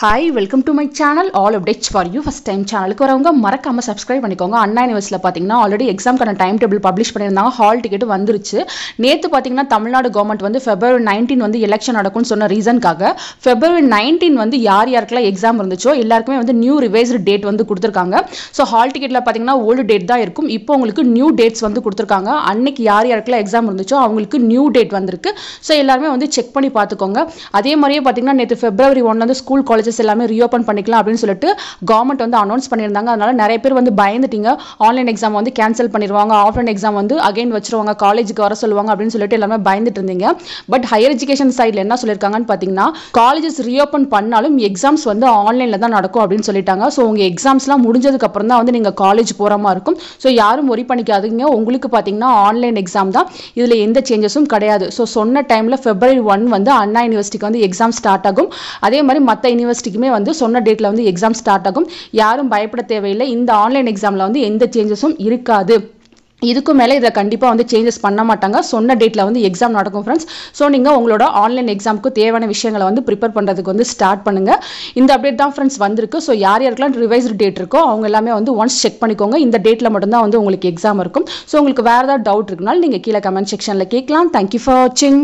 Hi welcome to my channel all updates for you first time சேனலுக்கு வரவங்க மறக்காம subscribe பண்ணிக்கோங்க. அண்ணா யூனிவர்ஸில் பார்த்தீங்கன்னா ஆல்ரெடி எக்ஸாம்க்கான டைம் டேபிள் பப்ளிஷ் பண்ணியிருந்தாங்க. ஹால் டிக்கெட் வந்துருச்சு. நேற்று பார்த்தீங்கன்னா தமிழ்நாடு கவர்மெண்ட் வந்து ஃபெப்ரவரி நைன்டீன் வந்து எலெக்ஷன் நடக்கும்னு சொன்ன ரீசனுக்காக ஃபெப்ரவரி நைன்டீன் வந்து யார் யாருக்கெல்லாம் எக்ஸாம் இருந்துச்சோ எல்லாருக்குமே வந்து நியூ ரிவைஸ்டு டேட் வந்து கொடுத்துருக்காங்க. ஸோ ஹால் டிக்கெட்டில் பார்த்தீங்கன்னா ஓல்டு டேட் தான் இருக்கும். இப்போ உங்களுக்கு நியூ டேட்ஸ் வந்து கொடுத்துருக்காங்க. அன்னைக்கு யார் யாருக்கெல்லாம் எக்ஸாம் இருந்துச்சோ அவங்களுக்கு நியூ டேட் வந்திருக்கு. ஸோ எல்லாருமே வந்து செக் பண்ணி பார்த்துக்கோங்க அதே மாதிரியே பார்த்தீங்கன்னா நேற்று ஃபெப்ரவரி வந்து ஸ்கூல் காலேஜ் காலேஜஸ் எல்லாமே ரீஓப்பன் பண்ணிக்கலாம் அப்படின்னு சொல்லிட்டு கவர்மெண்ட் வந்து அனௌன்ஸ் பண்ணியிருந்தாங்க. அதனால நிறைய பேர் வந்து பயந்துட்டீங்க. ஆன்லைன் எக்ஸாம் வந்து கேன்சல் பண்ணிடுவாங்க ஆஃப்லைன் எக்ஸாம் வந்து அகைன் வச்சிருவாங்க. காலேஜுக்கு வர சொல்லுவாங்க அப்படின்னு சொல்லிட்டு எல்லாமே பயந்துட்டு இருந்தீங்க. பட் ஹையர் எஜுகேஷன் சைடில் என்ன சொல்லியிருக்காங்கன்னு பார்த்தீங்கன்னா காலேஜஸ் ரீஓப்பன் பண்ணாலும் எக்ஸாம்ஸ் வந்து ஆன்லைனில் தான் நடக்கும் அப்படின்னு சொல்லிட்டாங்க. ஸோ உங்கள் எக்ஸாம்ஸ்லாம் முடிஞ்சதுக்கு அப்புறம் தான் வந்து நீங்கள் காலேஜ் போகிற மாதிரி இருக்கும். ஸோ யாரும் ஒரி பண்ணிக்காதீங்க. உங்களுக்கு பார்த்தீங்கன்னா ஆன்லைன் எக்ஸாம் தான். இதில் எந்த சேஞ்சஸும் கிடையாது. ஸோ சொன்ன டைமில் ஃபெப்ரவரி ஒன் வந்து அண்ணா யூனிவர்சிட்டிக்கு வந்து எக்ஸாம் ஸ்டார்ட் ஆகும். அதே மாதிரி மற்ற யூனிவர்சிட்டிக்குமே வந்து சொன்ன டேட்டில் வந்து எக்ஸாம் ஸ்டார்ட் ஆகும். யாரும் பயப்பட தேவையில்லை. இந்த ஆன்லைன் எக்ஸாமில் வந்து எந்த சேஞ்சஸும் இருக்காது. இதுக்கு மேலே இதை கண்டிப்பாக வந்து சேஞ்சஸ் பண்ண மாட்டாங்க. சொன்ன டேட்டில் வந்து எக்ஸாம் நடக்கும் ஃப்ரெண்ட்ஸ் ஸோ நீங்கள் உங்களோட ஆன்லைன் எக்ஸாமுக்கு தேவையான விஷயங்களை வந்து ப்ரிப்பேர் பண்ணுறதுக்கு வந்து ஸ்டார்ட் பண்ணுங்கள் இந்த அப்டேட் தான் ஃப்ரெண்ட்ஸ் வந்திருக்கு. ஸோ யார் யாருக்கெல்லாம் ரிவைஸ்டு டேட் இருக்கோ அவங்க எல்லாமே வந்து ஒன்ஸ் செக் பண்ணிக்கோங்க. இந்த டேட்டில் மட்டும்தான் வந்து உங்களுக்கு எக்ஸாம் இருக்கும். ஸோ உங்களுக்கு வேறு ஏதாவது டவுட் இருக்குனாலும் நீங்கள் கீழே கமெண்ட் செக்ஷனில் கேட்கலாம். தேங்க்யூ ஃபார் வாட்சிங்